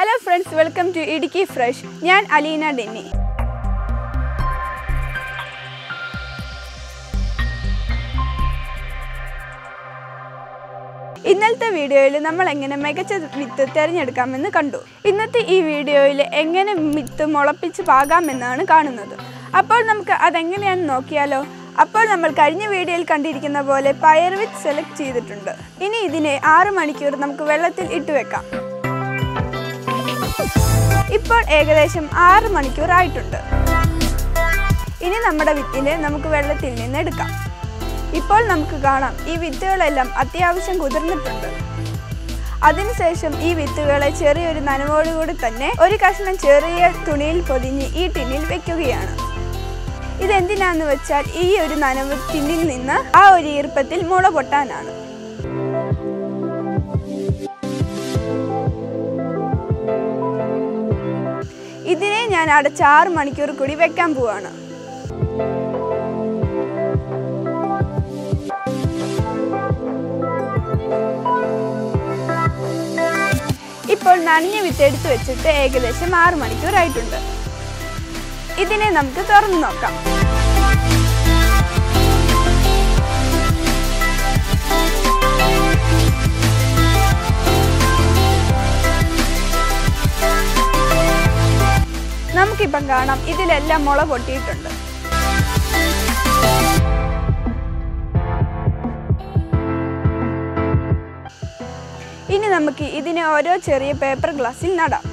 Hello friends welcome to Idukki fresh ഞാൻ അലീന ഡെന്നി. ഇന്നത്തെ വീഡിയോയിൽ നമ്മൾ എങ്ങനെ മികച്ച വിത്ത് തിരഞ്ഞെടുക്കാമെന്ന് കണ്ടു. ഇന്നത്തെ ഈ വീഡിയോയിൽ എങ്ങനെ വിത്ത് മുളപ്പിച്ച് പാകാമെന്നാണ് കാണുന്നത്. അപ്പോൾ നമുക്ക് അതെങ്ങനെയാണെന്ന് നോക്കിയാലോ? അപ്പോൾ നമ്മൾ കഴിഞ്ഞ വീഡിയോയിൽ കണ്ടിരിക്കുന്ന പോലെ പയർ വിത്ത് സെലക്ട് ചെയ്തിട്ടുണ്ട്. ഇനി ഇതിനെ ആറ് മണിക്കൂർ നമുക്ക് വെള്ളത്തിൽ ഇട്ട് വെക്കാം. ഇപ്പോൾ ഏകദേശം ആറ് മണിക്കൂർ ആയിട്ടുണ്ട് ഇനി നമ്മുടെ വിത്തിനെ നമുക്ക് വെള്ളത്തിൽ നിന്ന് എടുക്കാം. ഇപ്പോൾ നമുക്ക് കാണാം ഈ വിത്തുകളെല്ലാം അത്യാവശ്യം കുതിർന്നിട്ടുണ്ട്. അതിനുശേഷം ഈ വിത്തുകളെ ചെറിയൊരു നനവോടുകൂടി തന്നെ ഒരു കഷ്ണം ചെറിയ തുണിയിൽ പൊതിഞ്ഞ് ഈ ടിന്നിൽ വെക്കുകയാണ്. ഇതെന്തിനാന്ന് വെച്ചാൽ ഈ ഒരു നനവ് ടിന്നിൽ നിന്ന് ആ ഒരു ഈർപ്പത്തിൽ മുള പൊട്ടാനാണ്. ഇതിനെ ഞാൻ അടച്ച് ആറ് മണിക്കൂർ കൂടി വെക്കാൻ പോവാണ്. ഇപ്പോൾ നനഞ്ഞ വിത്ത് എടുത്തു വെച്ചിട്ട് ഏകദേശം ആറ് മണിക്കൂർ ആയിട്ടുണ്ട് ഇതിനെ നമുക്ക് തുറന്നു നോക്കാം. നമുക്കിപ്പം കാണാം ഇതിലെല്ലാം മുള പൊട്ടിയിട്ടുണ്ട്. ഇനി നമുക്ക് ഇതിനെ ഓരോ ചെറിയ പേപ്പർ ഗ്ലാസ്സിൽ നടാം.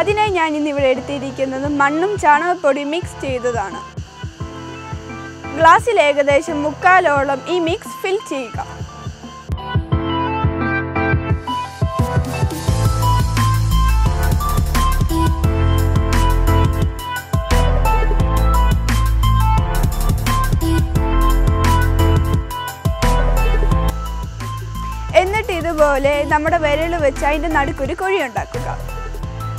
അതിനായി ഞാൻ ഇന്ന് ഇവിടെ എടുത്തിരിക്കുന്നത് മണ്ണും ചാണകപ്പൊടി മിക്സ് ചെയ്തതാണ്. ഗ്ലാസ്സിൽ ഏകദേശം മുക്കാലോളം ഈ മിക്സ് ഫിൽ ചെയ്യുക. എന്നിട്ട് ഇതുപോലെ നമ്മുടെ വിരൽ വെച്ച് അതിന്റെ നടുക്കൊരു കുഴി ഉണ്ടാക്കുക.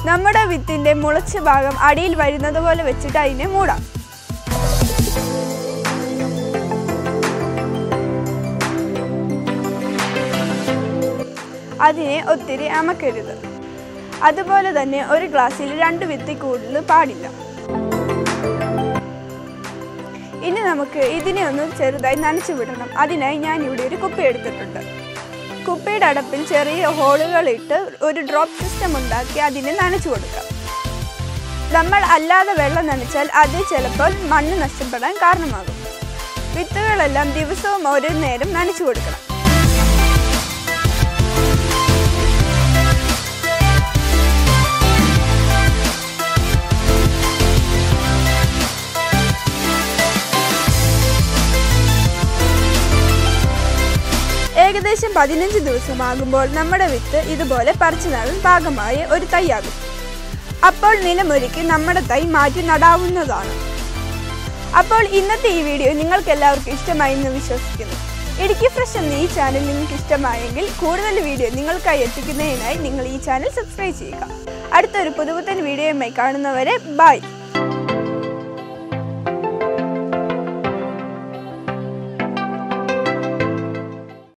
നമ്മുടെ വിത്തിന്റെ മുളച്ച ഭാഗം അടിയിൽ വരുന്നത് പോലെ വെച്ചിട്ട് അതിനെ മൂടാം. അതിനെ ഒത്തിരി അമക്കരുത്. അതുപോലെ തന്നെ ഒരു ഗ്ലാസ്സിൽ രണ്ട് വിത്തി കൂടുതൽ പാടില്ല. ഇനി നമുക്ക് ഇതിനെ ഒന്ന് ചെറുതായി നനച്ചു വിടണം. അതിനായി ഞാൻ ഇവിടെ ഒരു കുപ്പി എടുത്തിട്ടുണ്ട്. കുപ്പിയുടെ അടപ്പിൽ ചെറിയ ഹോളുകളിട്ട് ഒരു ഡ്രോപ്പ് സിസ്റ്റം ഉണ്ടാക്കി അതിനെ നനച്ചു കൊടുക്കാം നമ്മൾ അല്ലാതെ വെള്ളം നനച്ചാൽ അത് ചിലപ്പോൾ മണ്ണ് നഷ്ടപ്പെടാൻ കാരണമാകും. വിത്തുകളെല്ലാം ദിവസവും ഒരു നേരം നനച്ചു കൊടുക്കണം. ഏകദേശം പതിനഞ്ച് ദിവസമാകുമ്പോൾ നമ്മുടെ വിത്ത് ഇതുപോലെ പറിച്ചു നടാൻ പാകമായ ഒരു തൈയാകും. അപ്പോൾ നിലമൊരുക്കി നമ്മുടെ തൈ മാറ്റി നടാവുന്നതാണ്. അപ്പോൾ ഇന്നത്തെ ഈ വീഡിയോ നിങ്ങൾക്ക് എല്ലാവർക്കും ഇഷ്ടമായി എന്ന് വിശ്വസിക്കുന്നു. ഇടുക്കി ഫ്രഷ് എന്ന ഈ ചാനൽ നിങ്ങൾക്ക് ഇഷ്ടമായെങ്കിൽ കൂടുതൽ വീഡിയോ നിങ്ങൾക്കായി എത്തിക്കുന്നതിനായി നിങ്ങൾ ഈ ചാനൽ സബ്സ്ക്രൈബ് ചെയ്യുക. അടുത്തൊരു പുതുപുത്തൻ വീഡിയോയുമായി കാണുന്നവരെ ബൈ.